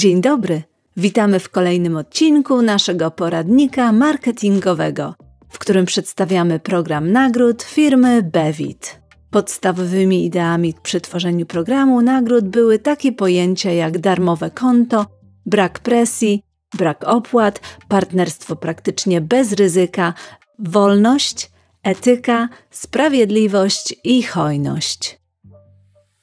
Dzień dobry. Witamy w kolejnym odcinku naszego poradnika marketingowego, w którym przedstawiamy program nagród firmy Bevit. Podstawowymi ideami przy tworzeniu programu nagród były takie pojęcia jak darmowe konto, brak presji, brak opłat, partnerstwo praktycznie bez ryzyka, wolność, etyka, sprawiedliwość i hojność.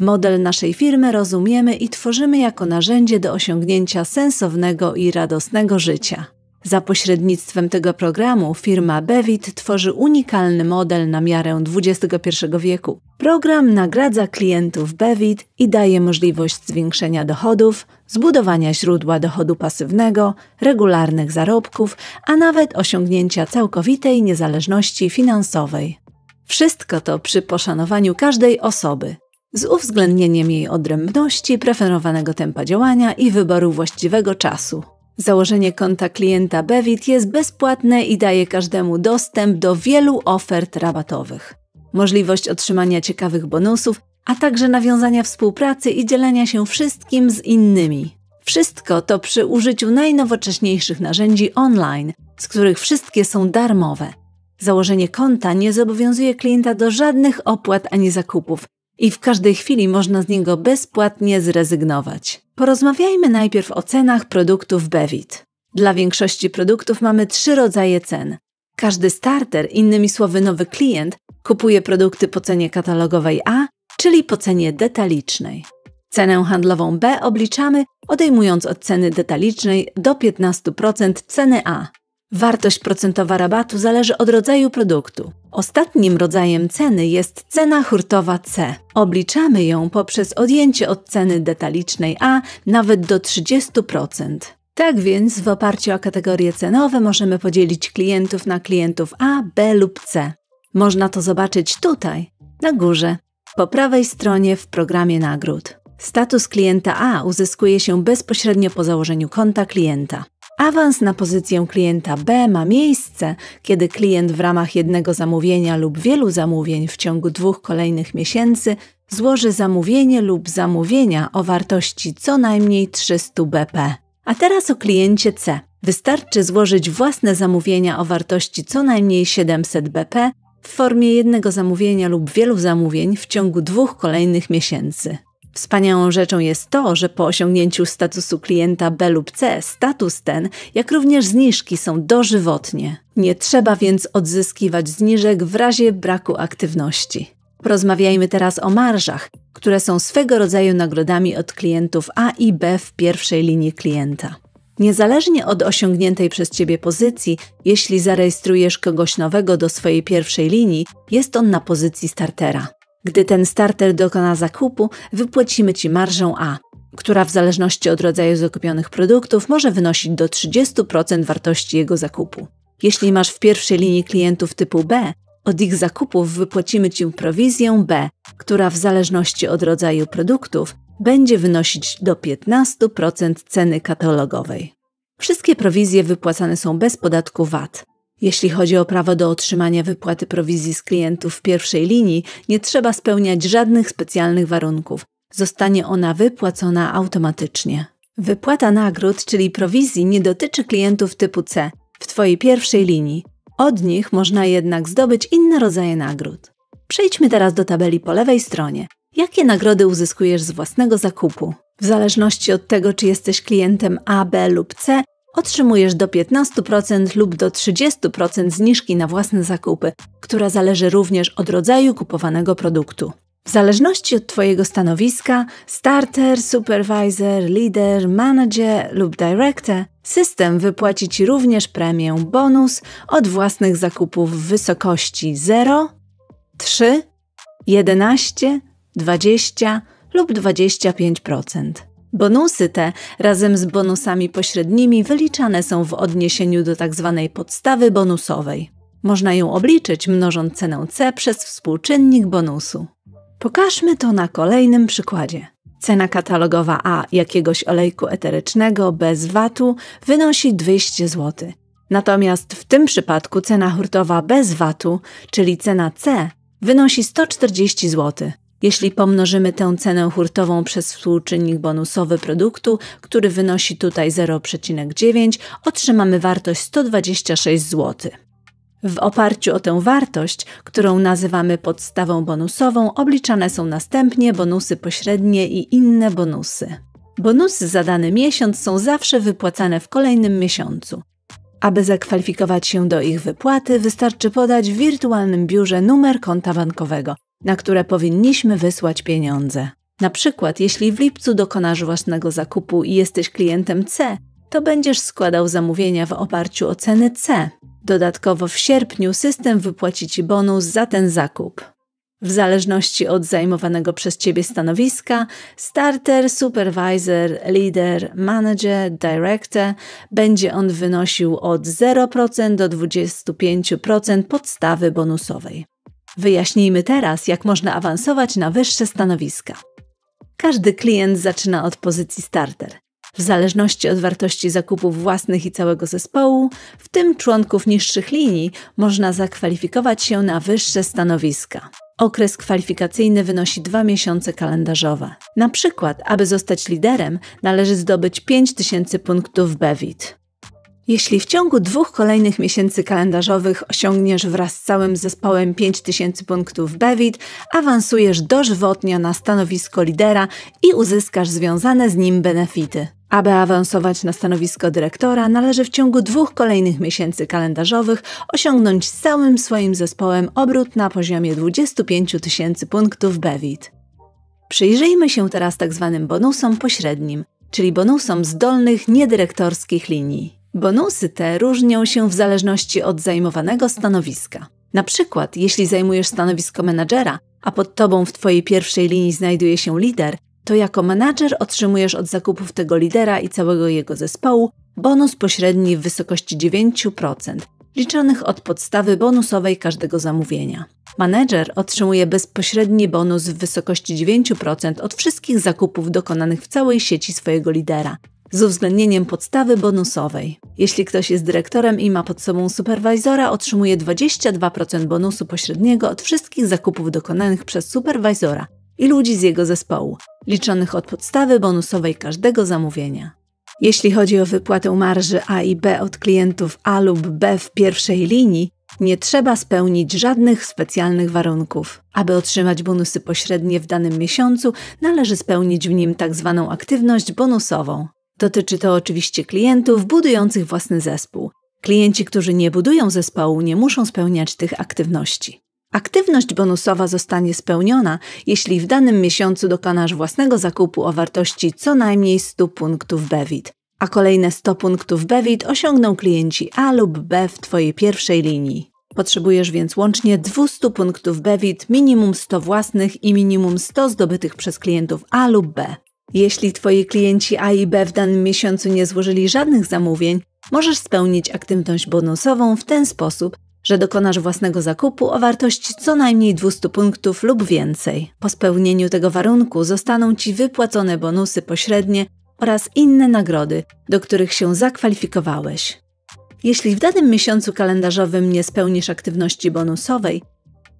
Model naszej firmy rozumiemy i tworzymy jako narzędzie do osiągnięcia sensownego i radosnego życia. Za pośrednictwem tego programu firma Bevit tworzy unikalny model na miarę XXI wieku. Program nagradza klientów Bevit i daje możliwość zwiększenia dochodów, zbudowania źródła dochodu pasywnego, regularnych zarobków, a nawet osiągnięcia całkowitej niezależności finansowej. Wszystko to przy poszanowaniu każdej osoby, z uwzględnieniem jej odrębności, preferowanego tempa działania i wyboru właściwego czasu. Założenie konta klienta Bevit jest bezpłatne i daje każdemu dostęp do wielu ofert rabatowych. Możliwość otrzymania ciekawych bonusów, a także nawiązania współpracy i dzielenia się wszystkim z innymi. Wszystko to przy użyciu najnowocześniejszych narzędzi online, z których wszystkie są darmowe. Założenie konta nie zobowiązuje klienta do żadnych opłat ani zakupów, i w każdej chwili można z niego bezpłatnie zrezygnować. Porozmawiajmy najpierw o cenach produktów Bevit. Dla większości produktów mamy trzy rodzaje cen. Każdy starter, innymi słowy nowy klient, kupuje produkty po cenie katalogowej A, czyli po cenie detalicznej. Cenę handlową B obliczamy odejmując od ceny detalicznej do 15% ceny A. Wartość procentowa rabatu zależy od rodzaju produktu. Ostatnim rodzajem ceny jest cena hurtowa C. Obliczamy ją poprzez odjęcie od ceny detalicznej A nawet do 30%. Tak więc w oparciu o kategorie cenowe możemy podzielić klientów na klientów A, B lub C. Można to zobaczyć tutaj, na górze, po prawej stronie w programie nagród. Status klienta A uzyskuje się bezpośrednio po założeniu konta klienta. Awans na pozycję klienta B ma miejsce, kiedy klient w ramach jednego zamówienia lub wielu zamówień w ciągu dwóch kolejnych miesięcy złoży zamówienie lub zamówienia o wartości co najmniej 300 BP. A teraz o kliencie C. Wystarczy złożyć własne zamówienia o wartości co najmniej 700 BP w formie jednego zamówienia lub wielu zamówień w ciągu dwóch kolejnych miesięcy. Wspaniałą rzeczą jest to, że po osiągnięciu statusu klienta B lub C, status ten, jak również zniżki są dożywotnie. Nie trzeba więc odzyskiwać zniżek w razie braku aktywności. Porozmawiajmy teraz o marżach, które są swego rodzaju nagrodami od klientów A i B w pierwszej linii klienta. Niezależnie od osiągniętej przez Ciebie pozycji, jeśli zarejestrujesz kogoś nowego do swojej pierwszej linii, jest on na pozycji startera. Gdy ten starter dokona zakupu, wypłacimy Ci marżę A, która w zależności od rodzaju zakupionych produktów może wynosić do 30% wartości jego zakupu. Jeśli masz w pierwszej linii klientów typu B, od ich zakupów wypłacimy Ci prowizję B, która w zależności od rodzaju produktów będzie wynosić do 15% ceny katalogowej. Wszystkie prowizje wypłacane są bez podatku VAT. Jeśli chodzi o prawo do otrzymania wypłaty prowizji z klientów w pierwszej linii, nie trzeba spełniać żadnych specjalnych warunków. Zostanie ona wypłacona automatycznie. Wypłata nagród, czyli prowizji, nie dotyczy klientów typu C w Twojej pierwszej linii. Od nich można jednak zdobyć inne rodzaje nagród. Przejdźmy teraz do tabeli po lewej stronie. Jakie nagrody uzyskujesz z własnego zakupu? W zależności od tego, czy jesteś klientem A, B lub C, otrzymujesz do 15% lub do 30% zniżki na własne zakupy, która zależy również od rodzaju kupowanego produktu. W zależności od Twojego stanowiska, starter, supervisor, leader, manager lub director, system wypłaci Ci również premię bonus od własnych zakupów w wysokości 0, 3, 11, 20 lub 25%. Bonusy te razem z bonusami pośrednimi wyliczane są w odniesieniu do tzw. Tak podstawy bonusowej. Można ją obliczyć mnożąc cenę C przez współczynnik bonusu. Pokażmy to na kolejnym przykładzie. Cena katalogowa A jakiegoś olejku eterycznego bez VAT-u wynosi 200 zł. Natomiast w tym przypadku cena hurtowa bez VAT-u, czyli cena C, wynosi 140 zł. Jeśli pomnożymy tę cenę hurtową przez współczynnik bonusowy produktu, który wynosi tutaj 0,9, otrzymamy wartość 126 zł. W oparciu o tę wartość, którą nazywamy podstawą bonusową, obliczane są następnie bonusy pośrednie i inne bonusy. Bonusy za dany miesiąc są zawsze wypłacane w kolejnym miesiącu. Aby zakwalifikować się do ich wypłaty, wystarczy podać w wirtualnym biurze numer konta bankowego, na które powinniśmy wysłać pieniądze. Na przykład, jeśli w lipcu dokonasz własnego zakupu i jesteś klientem C, to będziesz składał zamówienia w oparciu o ceny C. Dodatkowo w sierpniu system wypłaci Ci bonus za ten zakup. W zależności od zajmowanego przez Ciebie stanowiska, starter, supervisor, leader, manager, director, będzie on wynosił od 0% do 25% podstawy bonusowej. Wyjaśnijmy teraz, jak można awansować na wyższe stanowiska. Każdy klient zaczyna od pozycji starter. W zależności od wartości zakupów własnych i całego zespołu, w tym członków niższych linii, można zakwalifikować się na wyższe stanowiska. Okres kwalifikacyjny wynosi dwa miesiące kalendarzowe. Na przykład, aby zostać liderem, należy zdobyć 5000 punktów BEVIT. Jeśli w ciągu dwóch kolejnych miesięcy kalendarzowych osiągniesz wraz z całym zespołem 5000 punktów BEVIT, awansujesz dożywotnio na stanowisko lidera i uzyskasz związane z nim benefity. Aby awansować na stanowisko dyrektora, należy w ciągu dwóch kolejnych miesięcy kalendarzowych osiągnąć z całym swoim zespołem obrót na poziomie 25 tysięcy punktów BEVIT. Przyjrzyjmy się teraz tzw. Tak bonusom pośrednim, czyli bonusom z dolnych niedyrektorskich linii. Bonusy te różnią się w zależności od zajmowanego stanowiska. Na przykład, jeśli zajmujesz stanowisko menadżera, a pod tobą w twojej pierwszej linii znajduje się lider, to jako menadżer otrzymujesz od zakupów tego lidera i całego jego zespołu bonus pośredni w wysokości 9%, liczonych od podstawy bonusowej każdego zamówienia. Menedżer otrzymuje bezpośredni bonus w wysokości 9% od wszystkich zakupów dokonanych w całej sieci swojego lidera, z uwzględnieniem podstawy bonusowej. Jeśli ktoś jest dyrektorem i ma pod sobą superwizora, otrzymuje 22% bonusu pośredniego od wszystkich zakupów dokonanych przez superwizora i ludzi z jego zespołu, liczonych od podstawy bonusowej każdego zamówienia. Jeśli chodzi o wypłatę marży A i B od klientów A lub B w pierwszej linii, nie trzeba spełnić żadnych specjalnych warunków. Aby otrzymać bonusy pośrednie w danym miesiącu, należy spełnić w nim tzw. Tak aktywność bonusową. Dotyczy to oczywiście klientów budujących własny zespół. Klienci, którzy nie budują zespołu, nie muszą spełniać tych aktywności. Aktywność bonusowa zostanie spełniona, jeśli w danym miesiącu dokonasz własnego zakupu o wartości co najmniej 100 punktów BEVIT, a kolejne 100 punktów BEVIT osiągną klienci A lub B w Twojej pierwszej linii. Potrzebujesz więc łącznie 200 punktów BEVIT, minimum 100 własnych i minimum 100 zdobytych przez klientów A lub B. Jeśli Twoi klienci A i B w danym miesiącu nie złożyli żadnych zamówień, możesz spełnić aktywność bonusową w ten sposób, że dokonasz własnego zakupu o wartości co najmniej 200 punktów lub więcej. Po spełnieniu tego warunku zostaną Ci wypłacone bonusy pośrednie oraz inne nagrody, do których się zakwalifikowałeś. Jeśli w danym miesiącu kalendarzowym nie spełnisz aktywności bonusowej,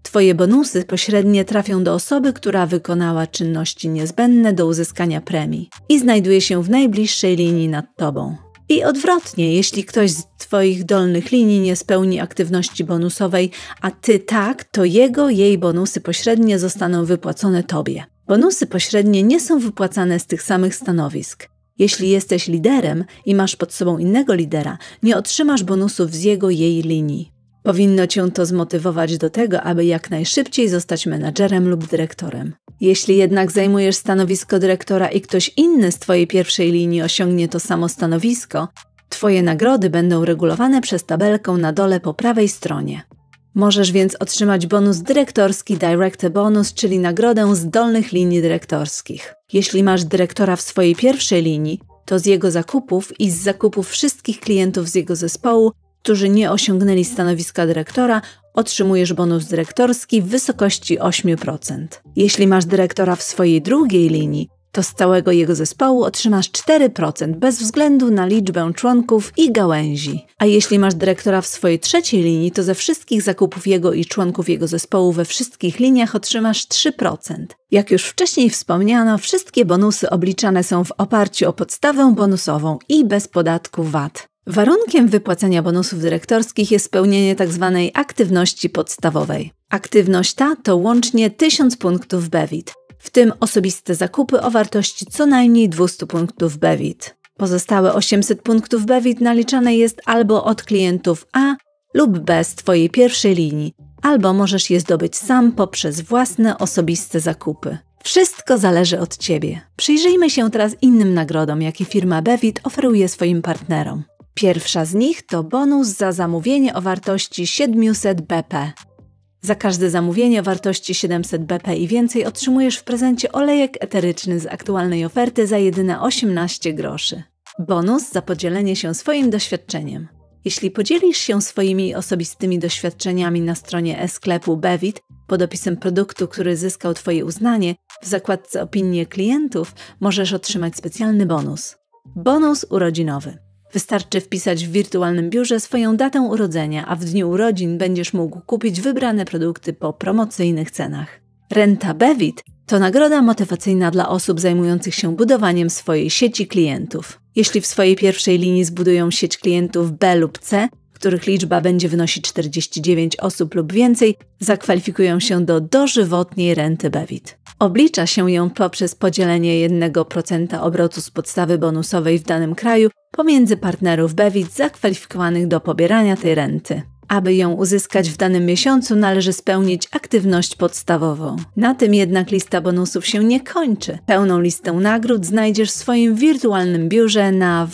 Twoje bonusy pośrednie trafią do osoby, która wykonała czynności niezbędne do uzyskania premii i znajduje się w najbliższej linii nad Tobą. I odwrotnie, jeśli ktoś z Twoich dolnych linii nie spełni aktywności bonusowej, a Ty tak, to jego, jej bonusy pośrednie zostaną wypłacone Tobie. Bonusy pośrednie nie są wypłacane z tych samych stanowisk. Jeśli jesteś liderem i masz pod sobą innego lidera, nie otrzymasz bonusów z jego, jej linii. Powinno cię to zmotywować do tego, aby jak najszybciej zostać menadżerem lub dyrektorem. Jeśli jednak zajmujesz stanowisko dyrektora i ktoś inny z Twojej pierwszej linii osiągnie to samo stanowisko, Twoje nagrody będą regulowane przez tabelkę na dole po prawej stronie. Możesz więc otrzymać bonus dyrektorski Director Bonus, czyli nagrodę z dolnych linii dyrektorskich. Jeśli masz dyrektora w swojej pierwszej linii, to z jego zakupów i z zakupów wszystkich klientów z jego zespołu którzy nie osiągnęli stanowiska dyrektora, otrzymujesz bonus dyrektorski w wysokości 8%. Jeśli masz dyrektora w swojej drugiej linii, to z całego jego zespołu otrzymasz 4% bez względu na liczbę członków i gałęzi. A jeśli masz dyrektora w swojej trzeciej linii, to ze wszystkich zakupów jego i członków jego zespołu we wszystkich liniach otrzymasz 3%. Jak już wcześniej wspomniano, wszystkie bonusy obliczane są w oparciu o podstawę bonusową i bez podatku VAT. Warunkiem wypłacania bonusów dyrektorskich jest spełnienie tzw. Tak aktywności podstawowej. Aktywność ta to łącznie 1000 punktów BEWIT, w tym osobiste zakupy o wartości co najmniej 200 punktów BEWIT. Pozostałe 800 punktów BEWIT naliczane jest albo od klientów A lub B z Twojej pierwszej linii, albo możesz je zdobyć sam poprzez własne osobiste zakupy. Wszystko zależy od Ciebie. Przyjrzyjmy się teraz innym nagrodom, jakie firma Bevit oferuje swoim partnerom. Pierwsza z nich to bonus za zamówienie o wartości 700 BP. Za każde zamówienie o wartości 700 BP i więcej otrzymujesz w prezencie olejek eteryczny z aktualnej oferty za jedyne 18 groszy. Bonus za podzielenie się swoim doświadczeniem. Jeśli podzielisz się swoimi osobistymi doświadczeniami na stronie e-sklepu Bevit pod opisem produktu, który zyskał Twoje uznanie, w zakładce opinie klientów możesz otrzymać specjalny bonus. Bonus urodzinowy. Wystarczy wpisać w wirtualnym biurze swoją datę urodzenia, a w dniu urodzin będziesz mógł kupić wybrane produkty po promocyjnych cenach. Renta Bevit to nagroda motywacyjna dla osób zajmujących się budowaniem swojej sieci klientów. Jeśli w swojej pierwszej linii zbudują sieć klientów B lub C, których liczba będzie wynosić 49 osób lub więcej, zakwalifikują się do dożywotniej renty Bevit. Oblicza się ją poprzez podzielenie 1% obrotu z podstawy bonusowej w danym kraju pomiędzy partnerów Bevit zakwalifikowanych do pobierania tej renty. Aby ją uzyskać w danym miesiącu, należy spełnić aktywność podstawową. Na tym jednak lista bonusów się nie kończy. Pełną listę nagród znajdziesz w swoim wirtualnym biurze na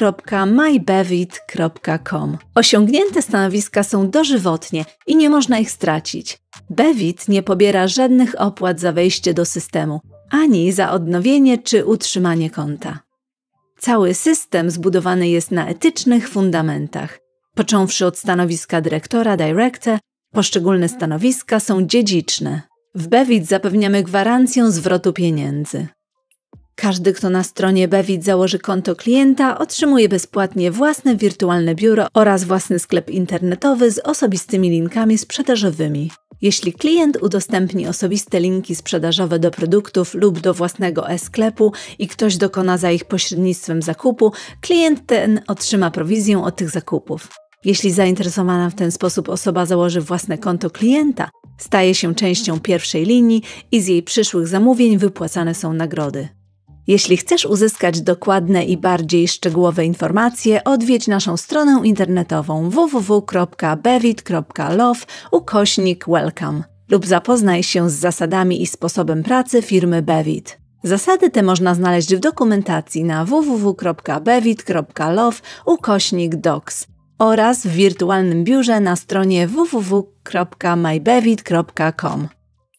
www.mybevit.com. Osiągnięte stanowiska są dożywotnie i nie można ich stracić. Bevit nie pobiera żadnych opłat za wejście do systemu, ani za odnowienie czy utrzymanie konta. Cały system zbudowany jest na etycznych fundamentach. Począwszy od stanowiska dyrektora, director, poszczególne stanowiska są dziedziczne. W Bevit zapewniamy gwarancję zwrotu pieniędzy. Każdy, kto na stronie Bevit założy konto klienta, otrzymuje bezpłatnie własne wirtualne biuro oraz własny sklep internetowy z osobistymi linkami sprzedażowymi. Jeśli klient udostępni osobiste linki sprzedażowe do produktów lub do własnego e-sklepu i ktoś dokona za ich pośrednictwem zakupu, klient ten otrzyma prowizję od tych zakupów. Jeśli zainteresowana w ten sposób osoba założy własne konto klienta, staje się częścią pierwszej linii i z jej przyszłych zamówień wypłacane są nagrody. Jeśli chcesz uzyskać dokładne i bardziej szczegółowe informacje, odwiedź naszą stronę internetową www.bevit.love ukośnik welcome lub zapoznaj się z zasadami i sposobem pracy firmy Bevit. Zasady te można znaleźć w dokumentacji na www.bevit.love ukośnik docs oraz w wirtualnym biurze na stronie www.mybevit.com.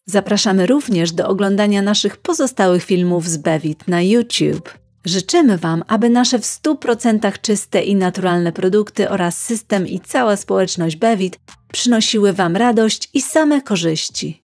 Zapraszamy również do oglądania naszych pozostałych filmów z Bevit na YouTube. Życzymy Wam, aby nasze w 100% czyste i naturalne produkty oraz system i cała społeczność Bevit przynosiły Wam radość i same korzyści.